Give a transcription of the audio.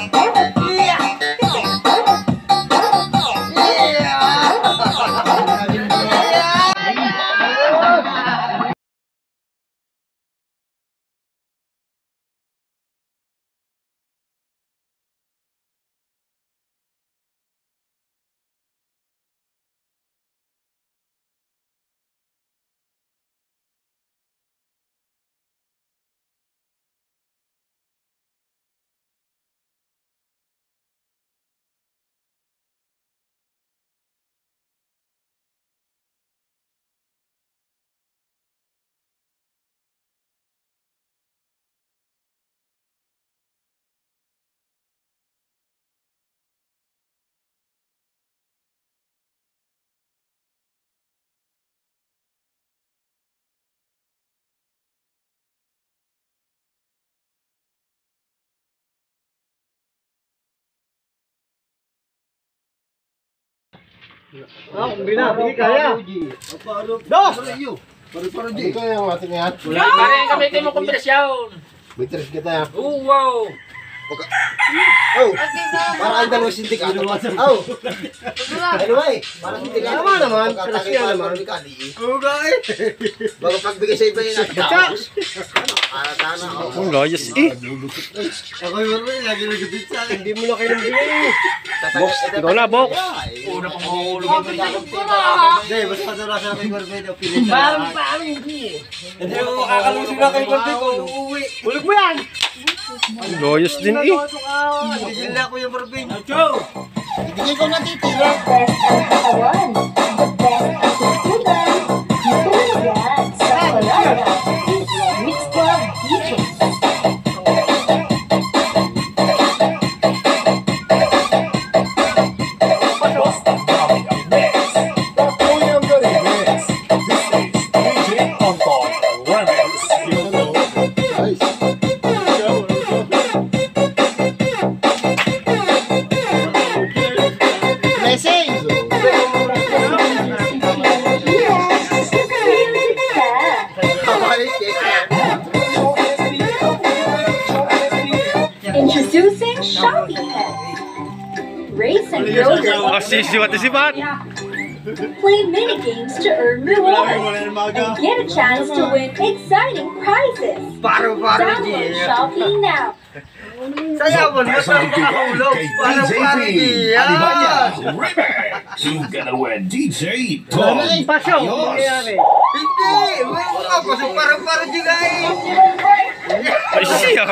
ಆಗಿದೆ Oh, Brina, ini kaya. Dos. Paru-paru Ji. Itu yang mati niat. Kemarin kami itu mau kompresyon. Bitres kita. Uh, wow. Wow. Oh, para ang dalawa sintik ano Oh. Ano ba eh? Parang hindi ka naman naman. Krasya naman. Uga eh. Bago pagbigay sa iba yung nakatapos. Para sana. oh. Ang layas eh. Ako yung marami, lagi nagdudit sa akin. Hindi mo na kayo bigay. Box, ikaw na, box. Una pang mahulog yung Hindi, basta padala sa akin na. Parang parang hindi. Hindi mo makakalusog na kay Barbado, uuwi. Ulog mo yan! Layas din eh. Bigil na ako yung. Joe! Ibigay ko na race and road racing. Yeah. Play mini games to earn rewards and get a chance to win exciting prizes. Download Shopee now. Saya pun nakahulog para party. You gonna wear DJ Tom. Pasyaw. Hindi. Wala ako sa para-para guys. Ay, siya.